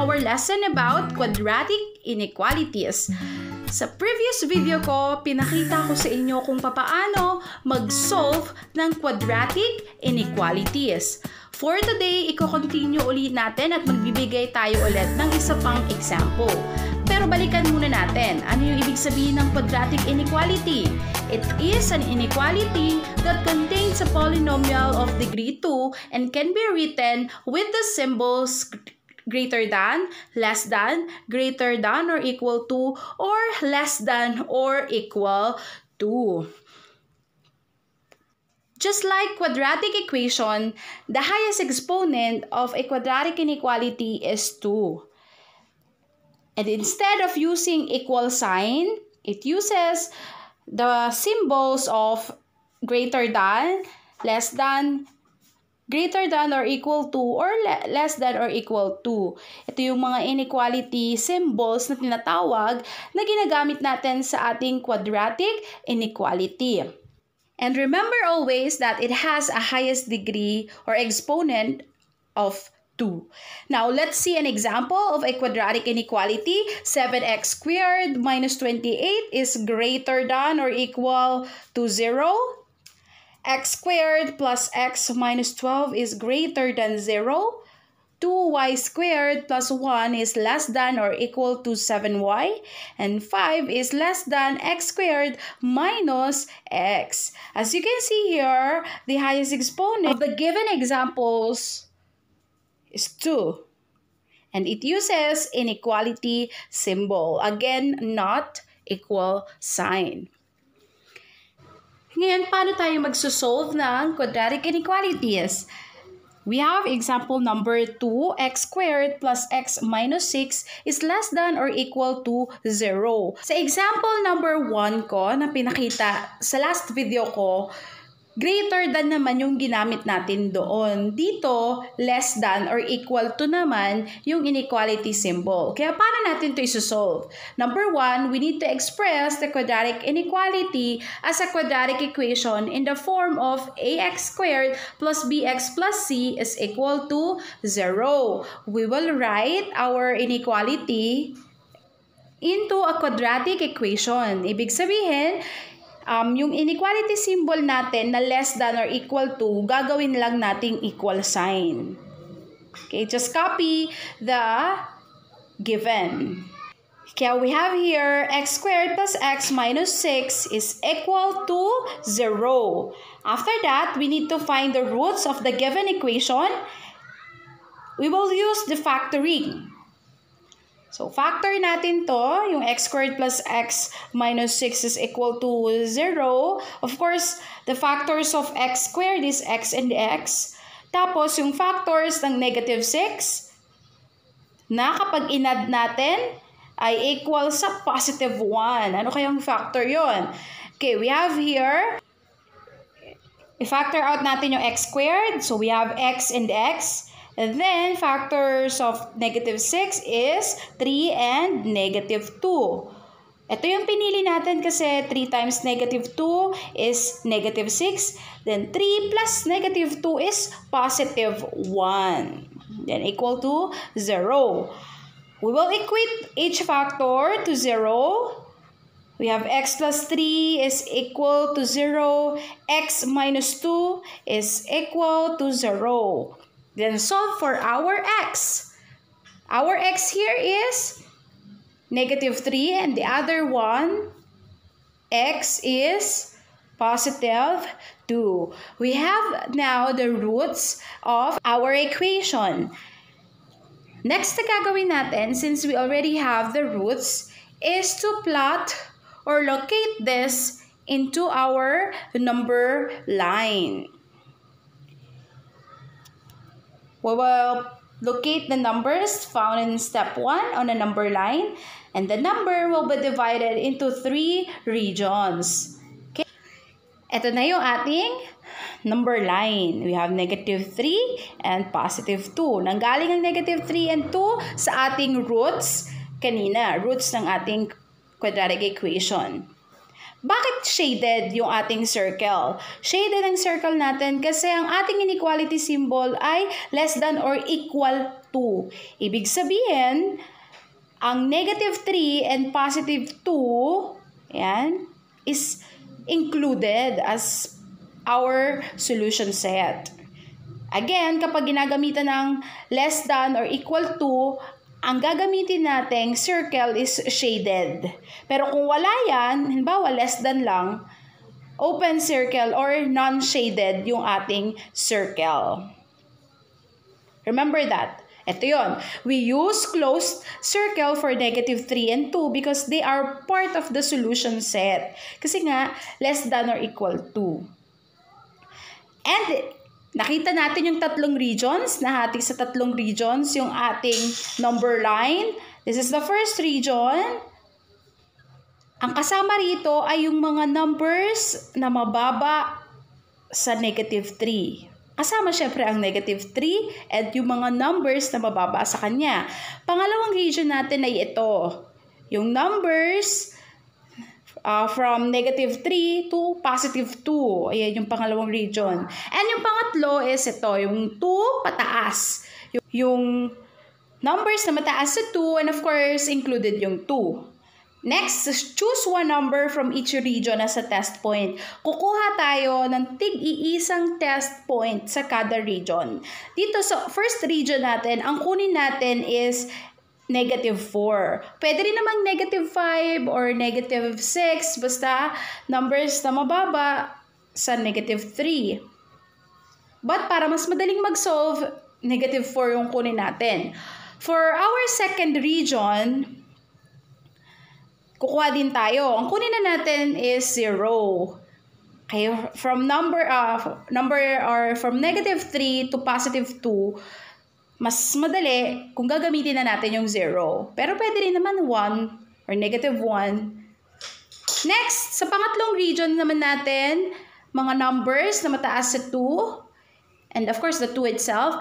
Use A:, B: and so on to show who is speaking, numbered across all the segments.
A: our lesson about quadratic inequalities. Sa previous video ko, pinakita ko sa inyo kung papaano mag-solve ng quadratic inequalities. For today, i-continue ulit natin at magbibigay tayo ulit ng isa pang example. Pero balikan muna natin, ano yung ibig sabihin ng quadratic inequality? It is an inequality that contains a polynomial of degree 2 and can be written with the symbols greater than, less than, greater than or equal to, or less than or equal to. Just like quadratic equation, the highest exponent of a quadratic inequality is 2. And instead of using equal sign, it uses the symbols of greater than, less than, greater than or equal to or le- less than or equal to. Ito yung mga inequality symbols na tinatawag na ginagamit natin sa ating quadratic inequality. And remember always that it has a highest degree or exponent of 2. Now, let's see an example of a quadratic inequality. 7x squared minus 28 is greater than or equal to 0 x squared plus x minus 12 is greater than 0. 2y squared plus 1 is less than or equal to 7y. And 5 is less than x squared minus x. As you can see here, the highest exponent of the given examples is 2. And it uses inequality symbol. Again, not equal sign. Ngayon, paano tayo magsosolve ng quadratic inequalities? We have example number 2, x squared plus x minus 6 is less than or equal to 0. Sa example number 1 ko na pinakita sa last video ko, greater than naman yung ginamit natin doon. Dito, less than or equal to naman yung inequality symbol. Kaya paano natin to isosolve? Number one, we need to express the quadratic inequality as a quadratic equation in the form of ax squared plus bx plus c is equal to 0. We will write our inequality into a quadratic equation. Ibig sabihin, um, yung inequality symbol natin na less than or equal to, gagawin lang nating equal sign. Okay, just copy the given. Kaya we have here x squared plus x minus 6 is equal to 0. After that, we need to find the roots of the given equation. We will use the factoring. So, factor natin to, yung x squared plus x minus 6 is equal to 0. Of course, the factors of x squared is x and x. Tapos, yung factors ng negative 6, na kapag inad natin, ay equal sa positive 1. Ano kayang factor yon? Okay, we have here, i-factor out natin yung x squared. So, we have x and x. Then, factors of negative 6 is 3 and negative 2. Ito yung pinili natin kasi 3 times negative 2 is negative 6. Then 3 plus negative 2 is positive 1. Then equal to 0. We will equate each factor to 0. We have x plus 3 is equal to 0. x minus 2 is equal to 0. Then solve for our x. Our x here is negative 3 and the other one, x is positive 2. We have now the roots of our equation. Next na gagawin natin, since we already have the roots, is to plot or locate this into our number line. We will locate the numbers found in step 1 on a number line and the number will be divided into three regions. Okay? Ito na yung ating number line. We have negative 3 and positive 2. Nanggaling ang negative 3 and 2 sa ating roots kanina. Roots ng ating quadratic equation. Bakit shaded yung ating circle? Shaded ang circle natin kasi ang ating inequality symbol ay less than or equal to. Ibig sabihin, ang negative 3 and positive 2, yan, is included as our solution set. Again, kapag ginagamitan ng less than or equal to, ang gagamitin nating circle is shaded. Pero kung wala yan, halimbawa less than lang, open circle or non-shaded yung ating circle. Remember that. Ito yon. We use closed circle for negative 3 and 2 because they are part of the solution set. Kasi nga, less than or equal to. And Nakita natin yung tatlong regions, nahati sa tatlong regions yung ating number line. This is the first region. Ang kasama rito ay yung mga numbers na mababa sa negative 3. Kasama syempre ang negative 3 at yung mga numbers na mababa sa kanya. Pangalawang region natin ay ito. Yung numbers uh, from negative 3 to positive 2. Ayan yung pangalawang region. And yung pangatlo is ito, yung 2 pataas. Yung, yung numbers na mataas sa 2 and of course included yung 2. Next, choose one number from each region as a test point. Kukuha tayo ng tig-iisang test point sa kada region. Dito sa first region natin, ang kunin natin is negative 4. Pwede rin namang negative 5 or negative 6, basta numbers na mababa sa negative 3. But para mas madaling mag-solve, negative 4 yung kunin natin. For our second region, kukuha din tayo. Ang kunin na natin is 0. Okay, from number uh, number or from negative 3 to positive 2, mas madali kung gagamitin na natin yung 0. Pero pwede rin naman 1 or negative 1. Next, sa pangatlong region naman natin, mga numbers na mataas sa 2. And of course, the 2 itself.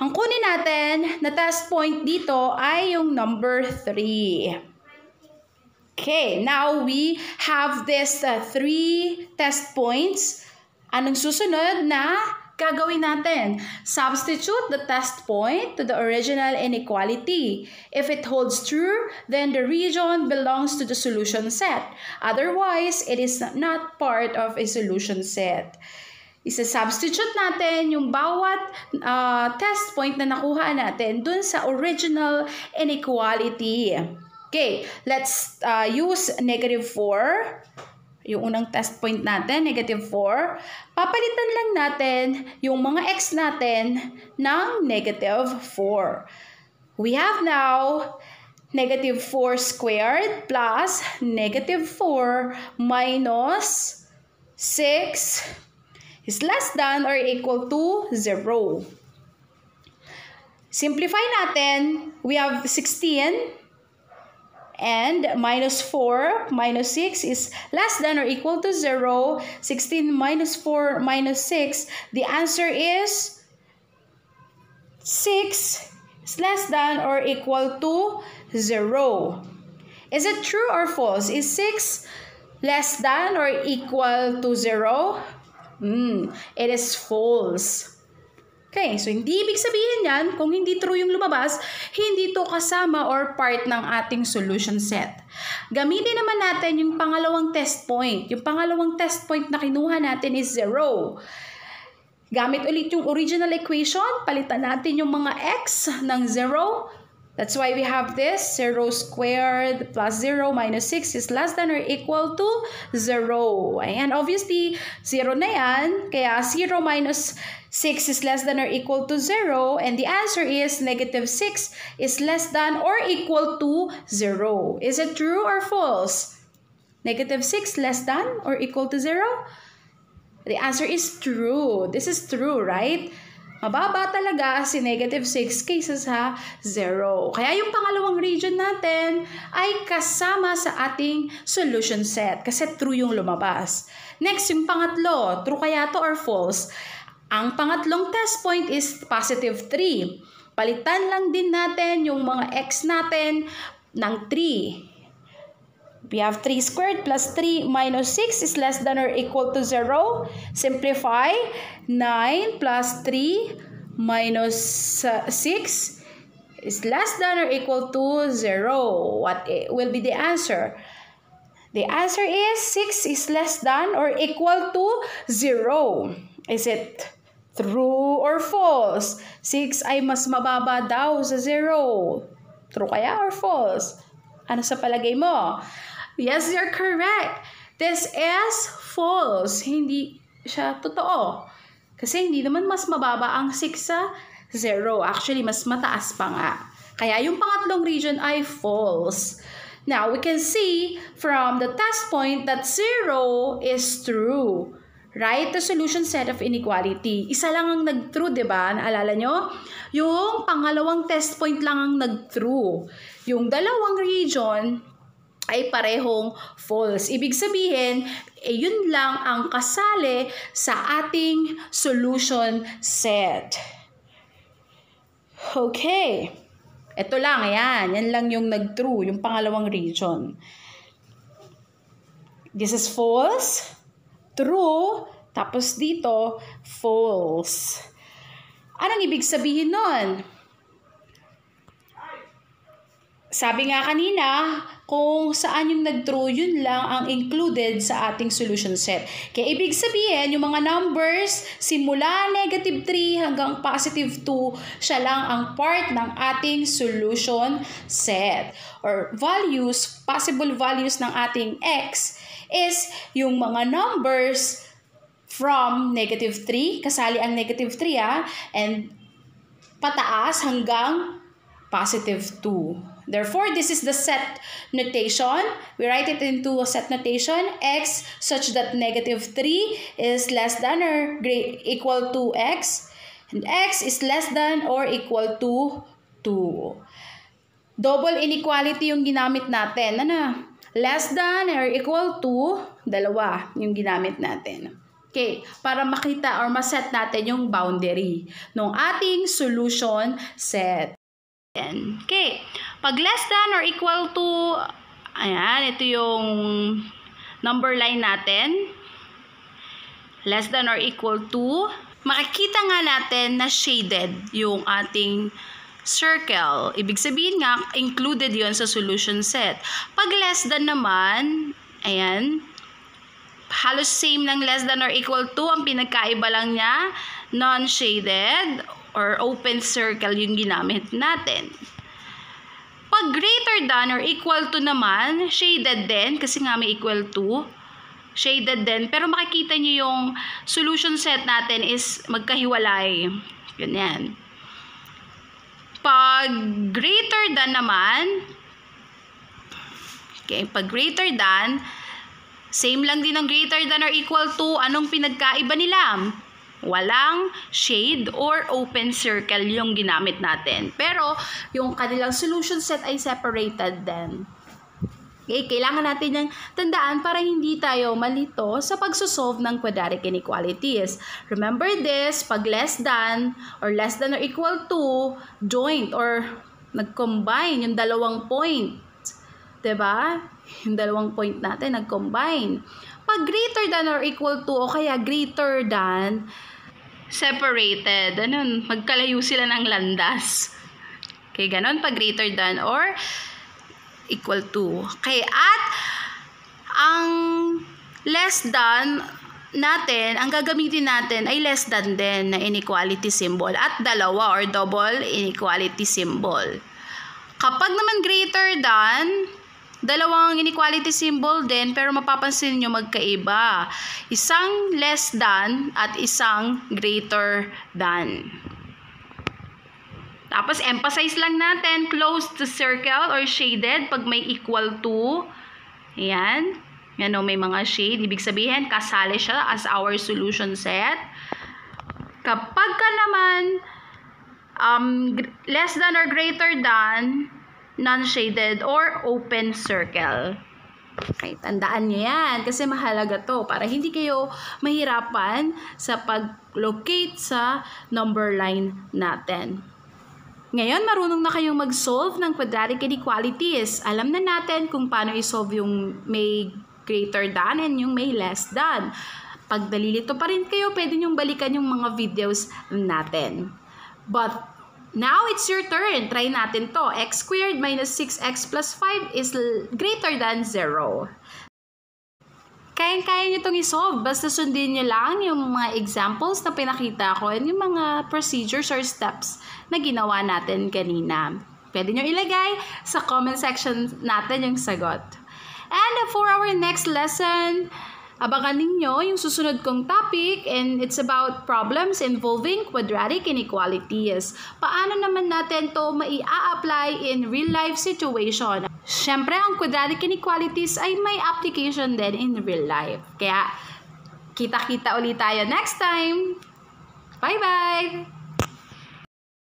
A: Ang kunin natin na test point dito ay yung number 3. Okay, now we have this uh, three test points. Anong susunod na gagawin natin? Substitute the test point to the original inequality. If it holds true, then the region belongs to the solution set. Otherwise, it is not part of a solution set. Isa-substitute natin yung bawat uh, test point na nakuha natin dun sa original inequality. Okay, let's uh, use negative 4 yung unang test point natin, negative 4, papalitan lang natin yung mga x natin ng negative 4. We have now negative 4 squared plus negative 4 minus 6 is less than or equal to 0. Simplify natin, we have 16 and minus 4 minus 6 is less than or equal to 0. 16 minus 4 minus 6, the answer is 6 is less than or equal to 0. Is it true or false? Is 6 less than or equal to 0? Hmm, it is false. Okay, so hindi ibig sabihin yan, kung hindi true yung lumabas, hindi to kasama or part ng ating solution set. Gamitin naman natin yung pangalawang test point. Yung pangalawang test point na kinuha natin is 0. Gamit ulit yung original equation, palitan natin yung mga x ng 0. That's why we have this 0 squared plus 0 minus 6 is less than or equal to 0. Ayan, obviously, 0 na yan. Kaya 0 minus 6 is less than or equal to 0 and the answer is negative 6 is less than or equal to 0. Is it true or false? Negative 6 less than or equal to 0? The answer is true. This is true, right? Mababa talaga si negative 6 kaysa sa 0. Kaya yung pangalawang region natin ay kasama sa ating solution set kasi true yung lumabas. Next, yung pangatlo, true kaya to or false? Ang pangatlong test point is positive 3. Palitan lang din natin yung mga x natin ng 3. We have 3 squared plus 3 minus 6 is less than or equal to 0. Simplify. 9 plus 3 minus 6 is less than or equal to 0. What will be the answer? The answer is 6 is less than or equal to 0. Is it true or false? 6 ay mas mababa daw sa 0. True kaya or false? Ano sa palagay mo? Yes, you're correct. This is false. Hindi siya totoo. Kasi hindi naman mas mababa ang 6 sa 0. Actually, mas mataas pa nga. Kaya yung pangatlong region ay false. Now, we can see from the test point that 0 is true. Right? The solution set of inequality. Isa lang ang nag-true, di ba? Naalala nyo? Yung pangalawang test point lang ang nag-true. Yung dalawang region ay parehong false. Ibig sabihin, eh, yun lang ang kasali sa ating solution set. Okay. Ito lang, ayan. Yan lang yung nag-true, yung pangalawang region. This is false, true, tapos dito, false. Anong ibig sabihin nun? Sabi nga kanina, kung saan yung nag-true, yun lang ang included sa ating solution set. Kaya ibig sabihin, yung mga numbers, simula negative 3 hanggang positive 2, siya lang ang part ng ating solution set. Or values, possible values ng ating x is yung mga numbers from negative 3, kasali ang negative 3 ah, and pataas hanggang positive 2. Therefore, this is the set notation. We write it into a set notation x such that negative 3 is less than or equal to x and x is less than or equal to 2. Double inequality yung ginamit natin. Ano? Less than or equal to, dalawa yung ginamit natin. Okay, para makita or maset natin yung boundary ng ating solution set. Okay, pag less than or equal to, ayan, ito yung number line natin. Less than or equal to, makikita nga natin na shaded yung ating circle. Ibig sabihin nga, included yon sa solution set. Pag less than naman, ayan, halos same lang less than or equal to, ang pinagkaiba lang niya, non-shaded or open circle yung ginamit natin. Pag greater than or equal to naman, shaded din kasi nga may equal to. Shaded din. Pero makikita nyo yung solution set natin is magkahiwalay. Ganyan. Pag greater than naman, okay, pag greater than, same lang din ang greater than or equal to, anong pinagkaiba nila? Walang shade or open circle yung ginamit natin. Pero, yung kanilang solution set ay separated din. Okay, kailangan natin yung tandaan para hindi tayo malito sa pagsosolve ng quadratic inequalities. Remember this, pag less than or less than or equal to, joint or nag-combine yung dalawang point. ba? Diba? Yung dalawang point natin nag-combine. Pag greater than or equal to o kaya greater than, separated. Ano, magkalayo sila ng landas. Okay, ganon. Pag greater than or equal to. Okay, at ang less than natin, ang gagamitin natin ay less than din na inequality symbol at dalawa or double inequality symbol. Kapag naman greater than, Dalawang inequality symbol din pero mapapansin nyo magkaiba. Isang less than at isang greater than. Tapos emphasize lang natin close to circle or shaded pag may equal to. Ayan. Yan o, may mga shade. Ibig sabihin, kasali siya as our solution set. Kapag ka naman um, less than or greater than, non-shaded or open circle. Okay, tandaan niyo yan kasi mahalaga to para hindi kayo mahirapan sa pag-locate sa number line natin. Ngayon, marunong na kayong mag-solve ng quadratic inequalities. Alam na natin kung paano i-solve yung may greater than and yung may less than. Pag nalilito pa rin kayo, pwede nyong balikan yung mga videos natin. But now it's your turn. Try natin to. x squared minus 6x plus 5 is greater than 0. Kayang-kaya nyo itong isolve. Basta sundin nyo lang yung mga examples na pinakita ko and yung mga procedures or steps na ginawa natin kanina. Pwede nyo ilagay sa comment section natin yung sagot. And for our next lesson, Abangan ninyo yung susunod kong topic and it's about problems involving quadratic inequalities. Paano naman natin to mai-apply in real life situation? Siyempre, ang quadratic inequalities ay may application din in real life. Kaya, kita-kita ulit tayo next time. Bye-bye!